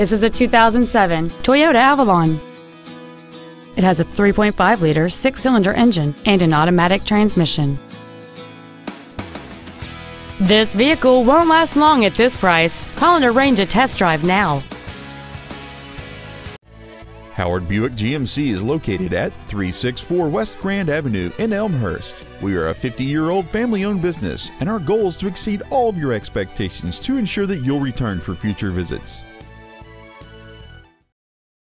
This is a 2007 Toyota Avalon. It has a 3.5 liter six cylinder engine and an automatic transmission. This vehicle won't last long at this price. Call and arrange a test drive now. Howard Buick GMC is located at 364 West Grand Avenue in Elmhurst. We are a 50 year old family owned business, and our goal is to exceed all of your expectations to ensure that you'll return for future visits.